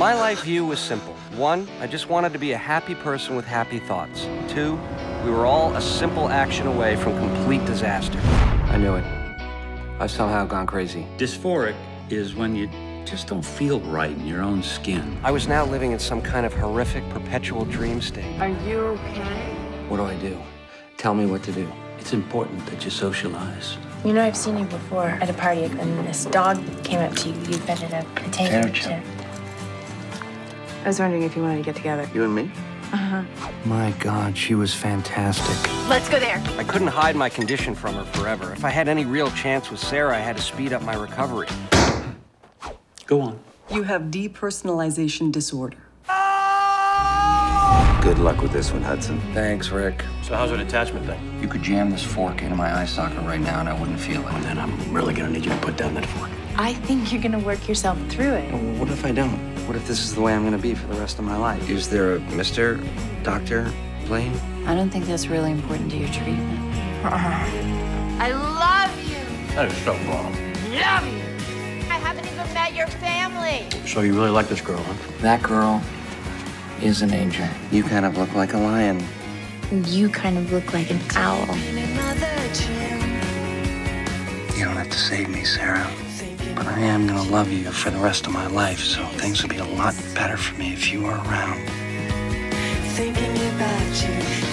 My life view was simple. One, I just wanted to be a happy person with happy thoughts. Two, we were all a simple action away from complete disaster. I knew it. I've somehow gone crazy. Dysphoric is when you just don't feel right in your own skin. I was now living in some kind of horrific, perpetual dream state. Are you okay? What do I do? Tell me what to do. It's important that you socialize. You know, I've seen you before at a party, and this dog came up to you. You fed it a potato Potato chip. Chip. I was wondering if you wanted to get together. You and me? Uh-huh. My God, she was fantastic. Let's go there. I couldn't hide my condition from her forever. If I had any real chance with Sarah, I had to speed up my recovery. Go on. You have depersonalization disorder. Good luck with this one, Hudson. Thanks, Rick. So how's an attachment thing? You could jam this fork into my eye socket right now and I wouldn't feel it. And then I'm really gonna need you to put down that fork. I think you're gonna work yourself through it. Well, what if I don't? What if this is the way I'm gonna be for the rest of my life? Is there a Mr. Doctor Blaine? I don't think that's really important to your treatment. I love you. That is so wrong. Love you. I haven't even met your family. So you really like this girl, huh? That girl is an angel. You kind of look like a lion. You kind of look like an owl. You don't have to save me, Sarah. But I am gonna love you for the rest of my life, so things will be a lot better for me if you are around. Thinking about you